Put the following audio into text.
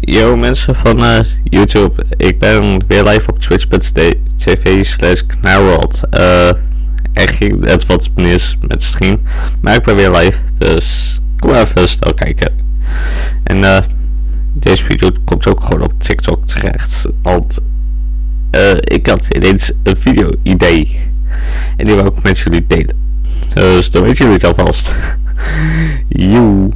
Yo mensen van uh, YouTube, ik ben weer live op twitch.tv slash knarworld. Uh, eh, er ging net wat mis met stream, maar ik ben weer live, dus kom even snel kijken. En uh, deze video komt ook gewoon op TikTok terecht, want ik had ineens een video idee. En die wil ik met jullie delen. Dus dan weten jullie het alvast. Joe.